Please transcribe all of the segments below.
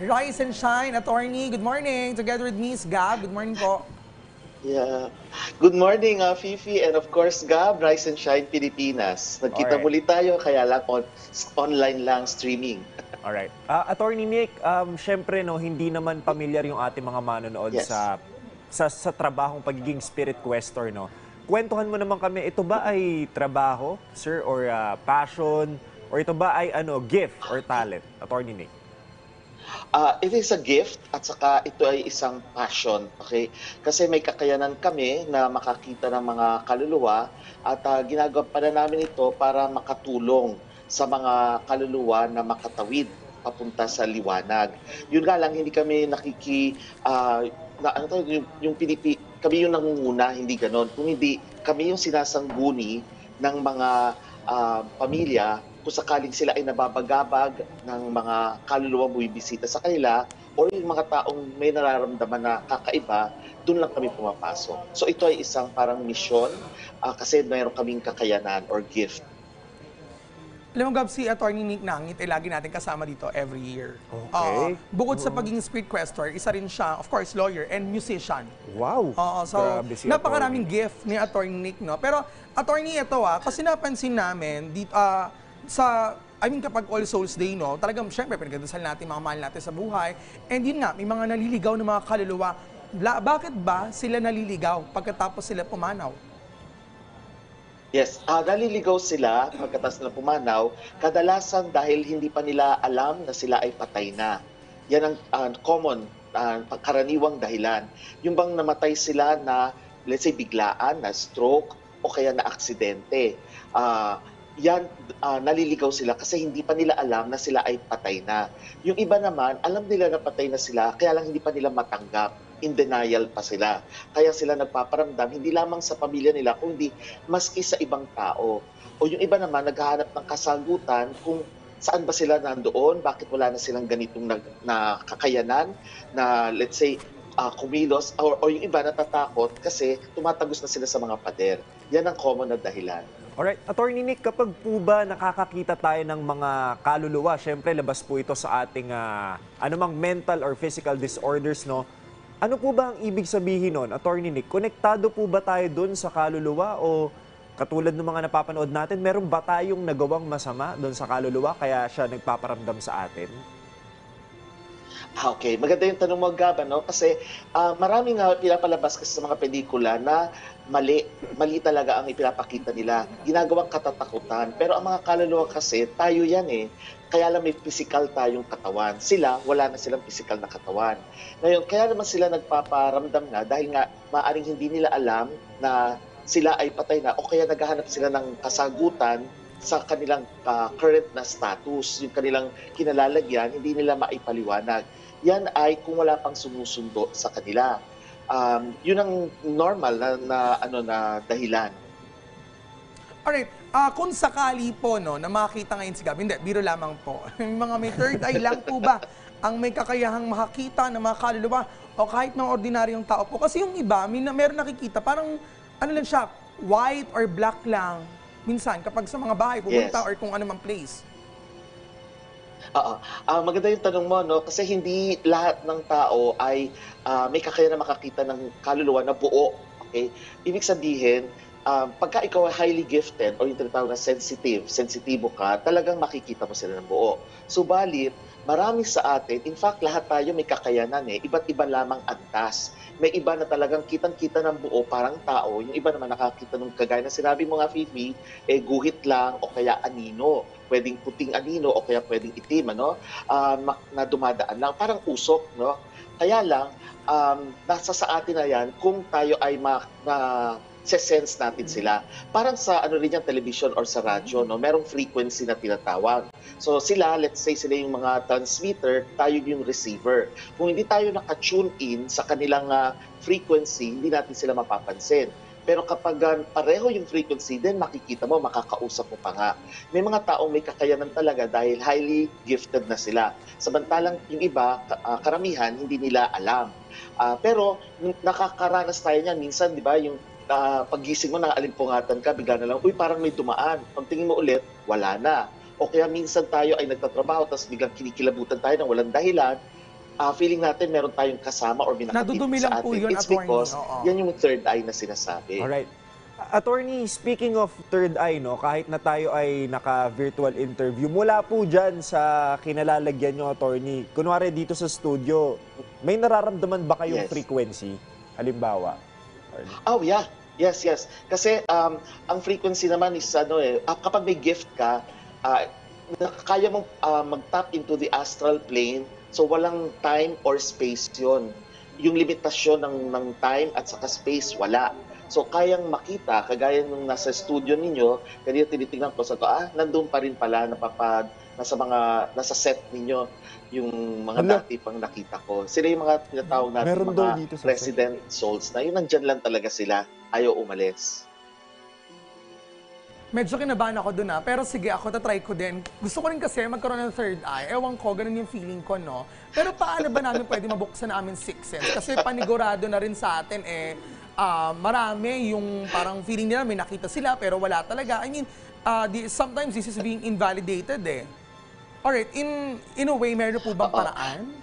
Rise and Shine Attorney. Good morning. Together with Miss Gab. Good morning po. Yeah. Good morning, uh, Fifi, and of course, Gab, Rise and Shine Pilipinas. Nagkita Alright. muli tayo, kaya lang on, online lang streaming. Alright. Ah, Attorney Nick, um, syempre no, hindi naman pamilyar yung ating mga manonood Yes. sa, sa sa trabahong pagiging spirit questor, no? Kwentuhan mo naman kami, ito ba ay trabaho, sir, or ah, passion, or ito ba ay ano, gift or talent, Attorney Nick? Uh, it is a gift at saka ito ay isang passion, okay? Kasi may kakayanan kami na makakita ng mga kaluluwa at uh, ginagawa pa na namin ito para makatulong sa mga kaluluwa na makatawid papunta sa liwanag. Yun nga lang, hindi kami nakiki... ah, na, ano to, yung, yung Pilipi, kami yung nangunguna, hindi ganon. Kung hindi, kami yung sinasangguni ng mga ah, pamilya kung sakaling sila ay nababagabag ng mga kaluluwa buwibisita sa kanila o yung mga taong may nararamdaman na kakaiba, doon lang kami pumapasok. So ito ay isang parang mission ah, kasi mayroon kaming kakayanan or gift. Alam mo, Gab, si Attorney Nick Nangit ay lagi natin kasama dito every year. Okay. Oo. bukod sa pagiging spirit questor, isa rin siya, of course, lawyer and musician. Wow! Oo, so Grabe si napakaraming gift ni Attorney Nick, no? Pero Attorney, ito ah, kasi napansin namin dito ah, sa I mean kapag All Souls Day, no, talagang syempre pinagdadasal natin mga mahal natin sa buhay. And yun nga, may mga naliligaw na mga kaluluwa. La, bakit ba sila naliligaw pagkatapos sila pumanaw? Yes, ah naliligaw sila pagkatas na pumanaw, kadalasan dahil hindi pa nila alam na sila ay patay na. Yan ang ah, common, ah, karaniwang dahilan. Yung bang namatay sila na, let's say, biglaan, na stroke, o kaya na aksidente. Ah, yan, ah, naliligaw sila kasi hindi pa nila alam na sila ay patay na. Yung iba naman, alam nila na patay na sila, kaya lang hindi pa nila matanggap. In denial pa sila. Kaya sila nagpaparamdam, hindi lamang sa pamilya nila, kundi maski sa ibang tao. O yung iba naman, naghahanap ng kasagutan kung saan ba sila nandoon, bakit wala na silang ganitong nag, na kakayanan na let's say ah, kumilos or, or yung iba natatakot kasi tumatagos na sila sa mga pader. Yan ang common na dahilan. Alright, Attorney Nick, kapag po ba nakakakita tayo ng mga kaluluwa, syempre labas po ito sa ating ah, anumang mental or physical disorders, no? Ano po ba ang ibig sabihin nun, Attorney Nick? Konektado po ba tayo dun sa kaluluwa o katulad ng mga napapanood natin, meron ba tayong nagawang masama dun sa kaluluwa kaya siya nagpaparamdam sa atin? Ah, okay. Maganda yung tanong mo, Gab, no? Kasi ah, maraming nga pinapalabas kasi sa mga pelikula na mali. Mali talaga ang ipinapakita nila. Ginagawang katatakutan. Pero ang mga kaluluwa kasi, tayo yan eh. Kaya lang may physical tayong katawan. Sila, wala na silang physical na katawan. Ngayon, kaya naman sila nagpaparamdam nga dahil nga maaring hindi nila alam na sila ay patay na o kaya naghahanap sila ng kasagutan sa kanilang ah, current na status, yung kanilang kinalalagyan, hindi nila maipaliwanag. Yan ay kung wala pang sumusundo sa kanila. Um, yun ang normal na, na ano na dahilan. Alright, ah kung sakali po no, na makita ngayon si Gab, hindi, biro lamang po. Yung mga may third eye lang po ba ang may kakayahang makakita ng mga kaluluwa o kahit mga ordinaryong tao po? Kasi yung iba, may, na- meron nakikita, parang ano lang siya, white or black lang. Minsan, kapag sa mga bahay, pupunta Yes. or kung ano mang place. Oo. Ah, maganda yung tanong mo, no? Kasi hindi lahat ng tao ay ah, may kakayahan na makakita ng kaluluwa na buo. Okay? Ibig sabihin, ah, pagka ikaw ay highly gifted o yung tinatawag na sensitive, sensitibo ka, talagang makikita mo sila ng buo. Subalit, marami sa atin, in fact, lahat tayo may kakayanan eh. Iba't iba lamang antas. May iba na talagang kitang-kita ng buo, parang tao. Yung iba naman nakakita ng kagaya na sinabi mo nga, Fifi, eh, guhit lang o kaya anino. Pwedeng puting anino o kaya pwedeng itim, ano? Mak- na dumadaan lang. Parang usok, no? Kaya lang, um, nasa sa atin na yan kung tayo ay ma, na sense natin sila. Parang sa ano rin yung television or sa radyo, no? Merong frequency na tinatawag. So sila, let's say sila yung mga transmitter, tayo yung receiver. Kung hindi tayo naka-tune in sa kanilang ah, frequency, hindi natin sila mapapansin. Pero kapag pareho yung frequency, then makikita mo, makakausap mo pa nga. May mga taong may kakayanan talaga dahil highly gifted na sila. Samantalang yung iba, ah, karamihan, hindi nila alam. Ah, pero nakakaranas tayo niyan. Minsan, di ba, yung ah, paggising mo, nakalimpungatan ka, bigla na lang, uy, parang may dumaan. Pagtingin mo ulit, wala na. O kaya minsan tayo ay nagtatrabaho, tapos biglang kinikilabutan tayo ng walang dahilan, ah, feeling natin meron tayong kasama or lang sa po atin, yun, it's attorney. because Oo. yan yung third eye na sinasabi. Alright. Attorney, speaking of third eye, no, kahit na tayo ay naka-virtual interview, mula po dyan sa kinalalagyan nyo, attorney, kunwari dito sa studio, may nararamdaman ba kayong Yes. frequency? Halimbawa. attorney? Oh, yeah. Yes, yes. Kasi um, ang frequency naman is ano eh, ah, kapag may gift ka, na- kaya mong ah, mag-tap into the astral plane, so walang time or space yon. Yung limitasyon ng, ng time at saka space, wala. So kayang makita, kagaya nung nasa studio ninyo, kanina tinitingnan ko sa to, ah, nandun pa rin pala, napapad, nasa mga, nasa set ninyo, yung mga Hala. dati pang nakita ko. Sila yung mga tinatawag natin Meron mga dito sa set. resident souls na yun nandyan lang talaga sila, ayaw umalis. Medyo kinabahan ako dun ah. Pero sige, ako tatry ko din. Gusto ko rin kasi magkaroon ng third eye. Ewan ko, ganun yung feeling ko, no? Pero paano ba namin pwede mabuksan namin sixth sense? Kasi panigurado na rin sa atin eh, ah, marami yung parang feeling nila may nakita sila pero wala talaga. I mean, ah, di- sometimes this is being invalidated eh. Alright, in, in a way, meron po bang paraan?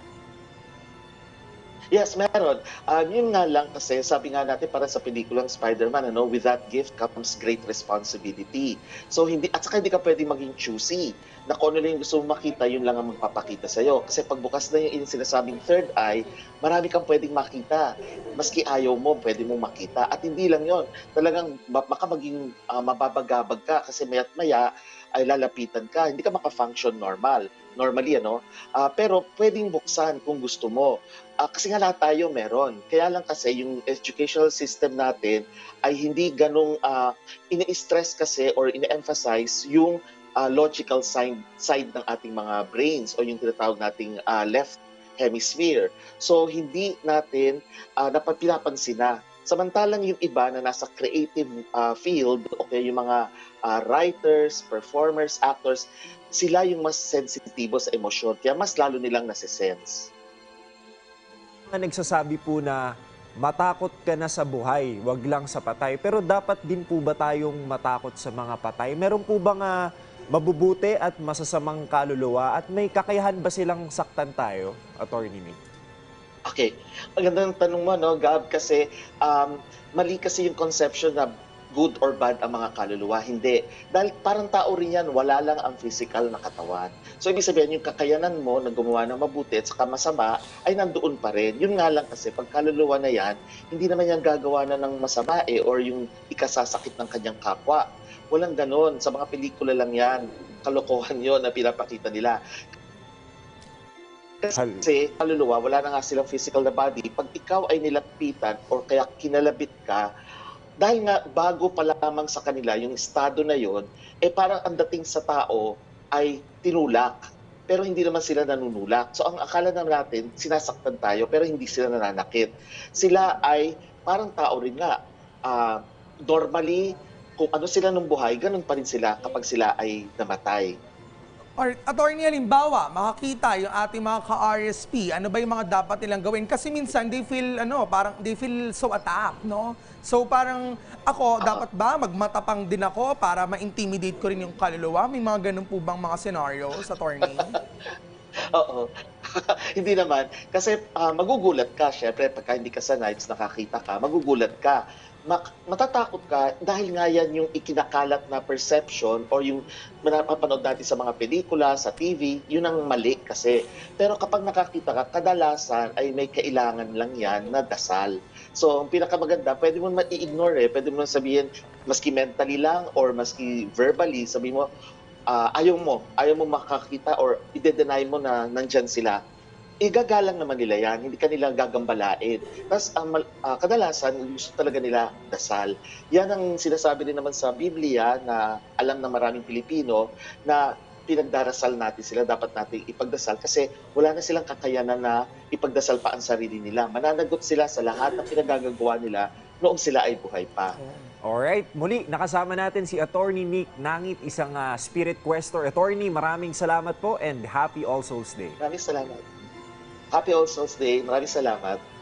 Yes, meron. Um, yun nga lang kasi, sabi nga natin para sa pelikulang Spider-Man, ano, with that gift comes great responsibility. So, hindi, at saka hindi ka pwede maging choosy na kung ano lang gusto mong makita, yun lang ang magpapakita sa'yo. Kasi pagbukas na yung sinasabing third eye, marami kang pwedeng makita. Maski ayaw mo, pwede mong makita. At hindi lang yon talagang ba- baka maging ah, mababagabag ka kasi maya't maya ay lalapitan ka. Hindi ka maka-function normal. Normally, ano? Ah, pero pwedeng buksan kung gusto mo. Ah, kasi nga lahat tayo meron. Kaya lang kasi yung educational system natin ay hindi ganong uh, ini-stress kasi or ini-emphasize yung ah, logical side, side ng ating mga brains o yung tinatawag nating ah, left hemisphere. So hindi natin uh, napapinapansin na. Samantalang yung iba na nasa creative ah, field, okay, yung mga ah, writers, performers, actors, sila yung mas sensitibo sa emosyon. Kaya mas lalo nilang nasisense. Mga nagsasabi po na matakot ka na sa buhay, wag lang sa patay. Pero dapat din po ba tayong matakot sa mga patay? Meron po bang ah, mabubuti at masasamang kaluluwa at may kakayahan ba silang saktan tayo, Attorney Nick? Okay. Magandang tanong mo, no, Gab, kasi um, mali kasi yung conception na good or bad ang mga kaluluwa. Hindi. Dahil parang tao rin yan, wala lang ang physical na katawan. So, ibig sabihin, yung kakayanan mo na gumawa ng mabuti at saka masama, ay nandoon pa rin. Yun nga lang kasi, pag kaluluwa na yan, hindi naman yan gagawa na ng masama eh, or yung ikasasakit ng kanyang kapwa. Walang ganon. Sa mga pelikula lang yan. Kalokohan yon na pinapakita nila. Kasi kaluluwa, wala na nga silang physical na body. Pag ikaw ay nilapitan or kaya kinalabit ka, dahil nga bago pa lamang sa kanila yung estado na yon, eh parang ang dating sa tao ay tinulak. Pero hindi naman sila nanunulak. So ang akala naman natin, sinasaktan tayo pero hindi sila nananakit. Sila ay parang tao rin nga. Ah, normally, kung ano sila nung buhay, ganun pa rin sila kapag sila ay namatay. Or, attorney, halimbawa, makakita yung ating mga ka-RSP, ano ba yung mga dapat nilang gawin? Kasi minsan, they feel, ano, parang, they feel so attacked, no? So, parang, ako, dapat ba magmatapang din ako para ma-intimidate ko rin yung kaluluwa? May mga ganun po bang mga scenarios, attorney? Oo. hindi naman. Kasi ah, magugulat ka, syempre, pagka hindi ka sanay, tapos nakakita ka, magugulat ka. Matatakot ka dahil nga yan yung ikinakalat na perception or yung napapanood natin sa mga pelikula, sa TV, yun ang mali kasi. Pero kapag nakakita ka, kadalasan ay may kailangan lang yan na dasal. So, ang pinakamaganda, pwede mo ma-ignore eh. Pwede mo sabihin, maski mentally lang or maski verbally, sabi mo, ah, ayaw mo, ayaw mo makakita or i-deny mo na nandyan sila, igagalang naman nila yan, hindi ka nila gagambalain. Tapos ang ah, kadalasan, gusto talaga nila dasal. Yan ang sinasabi rin naman sa Biblia na alam ng maraming Pilipino na pinagdarasal natin sila, dapat natin ipagdasal kasi wala na silang kakayanan na ipagdasal pa ang sarili nila. Mananagot sila sa lahat ng pinagagagawa nila noong sila ay buhay pa. Alright, muli nakasama natin si Attorney Nick Nangit, isang ah, spirit questor. Attorney, maraming salamat po and happy All Souls Day. Maraming salamat. Happy All Souls Day. Maraming salamat.